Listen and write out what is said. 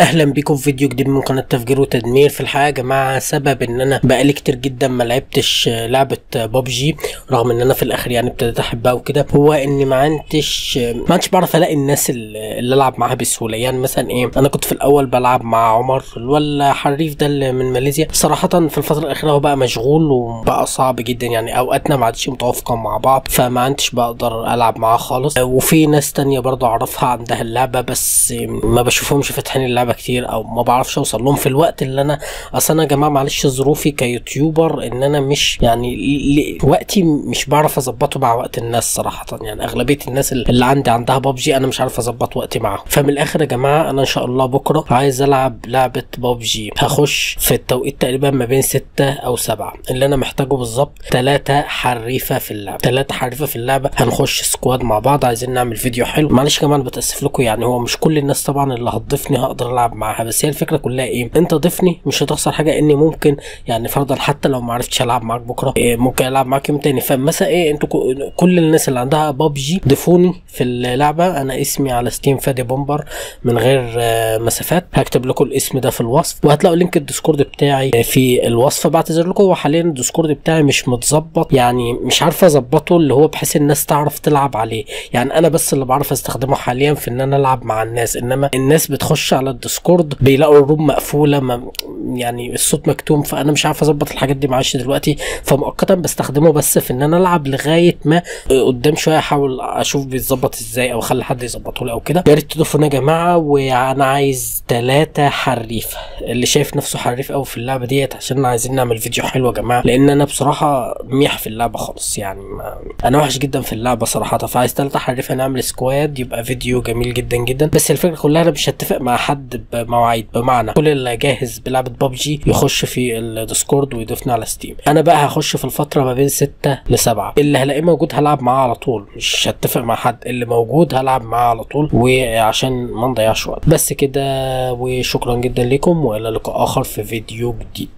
أهلا بيكم في فيديو جديد من قناة تفجير وتدمير. في الحقيقة يا جماعة سبب إن أنا بقالي كتير جدا ما لعبتش لعبة ببجي رغم إن أنا في الآخر يعني ابتديت أحبها وكده. هو إني ما عندش ما عندش بعرف ألاقي الناس اللي ألعب معاها بسهولة. يعني مثلا إيه أنا كنت في الأول بلعب مع عمر ولا حريف ده اللي من ماليزيا. صراحة في الفترة الأخيرة هو بقى مشغول وبقى صعب جدا. يعني أوقاتنا ما عادش متوافقة مع بعض فما عندش بقدر ألعب معاه خالص. وفي ناس تانية برضو أعرفها عندها اللعبة بس ما بشوفهمش فاتحين اللعبة. كتير أو ما بعرفش أوصل لهم في الوقت اللي أنا أصل أنا يا جماعة معلش ظروفي ك YouTuber إن أنا مش يعني وقتي مش بعرف أظبطه مع وقت الناس صراحة يعني أغلبية الناس اللي عندي عندها ببجي أنا مش عارف أظبط وقتي معاهم. فمن الآخر يا جماعة أنا إن شاء الله بكرة عايز ألعب لعبة ببجي هخش في التوقيت تقريبا ما بين ستة أو سبعة اللي أنا محتاجه بالظبط ثلاثة حريفة في اللعبة. ثلاثة حريفة في اللعبة هنخش squad مع بعض عايزين نعمل فيديو حلو. معلش يا جماعة أنا بتأسف لكم يعني هو مش كل الناس طبعا اللي هتضيفني هقدر العب معاها. بس هي الفكرة كلها إيه؟ أنت ضيفني مش هتخسر حاجة إني ممكن يعني فرضا حتى لو ما عرفتش ألعب معاك بكرة إيه ممكن ألعب معاك يوم تاني. فمثلا إيه أنتوا كل الناس اللي عندها ببجي ضيفوني في اللعبة. أنا اسمي على Steam فادي بومبر من غير آه، مسافات. هكتب لكم الاسم ده في الوصف. وهتلاقوا link ال Discord بتاعي في الوصف. بعتذر لكم هو حاليا ال Discord بتاعي مش متظبط. يعني مش عارف أظبطه اللي هو بحيث الناس تعرف تلعب عليه. يعني أنا بس اللي بعرف أستخدمه حاليا في إن أنا ألعب مع الناس. إنما الناس بتخش على ال Discord بيلاقوا ال room مقفولة ما يعني الصوت مكتوم فأنا مش عارف أظبط الحاجات دي معلش دلوقتي. فمؤقتا بستخدمه بس في إن أنا ألعب لغاية ما قدام شوية أحاول أشوف بيتظبط إزاي أو أخلي حد يظبطه لي أو كده. يا ريت تضيفونا يا جماعة وأنا عايز ثلاثة حريف. اللي شايف نفسه حريف قوي في اللعبة ديت عشان عايزين نعمل فيديو حلو يا جماعة. لأن أنا بصراحة ميح في اللعبة خالص يعني ما أنا وحش جدا في اللعبة صراحة. فعايز ثلاثة حريف نعمل squad يبقى فيديو جميل جدا جدا. بس الفكرة كلها أنا مش هتفق مع حد بمواعيد بمعنى كل اللي جاهز بلعبة ببجي يخش في ال Discord ويضيفنا على Steam. أنا بقى هخش في الفترة ما بين ستة لسبعة. اللي هلاقيه موجود هلعب معاه على طول. مش هتفق مع حد. اللي موجود هلعب معاه على طول وعشان ما نضيعش وقت. بس كده وشكرا جدا لكم وإلى لقاء آخر في فيديو جديد.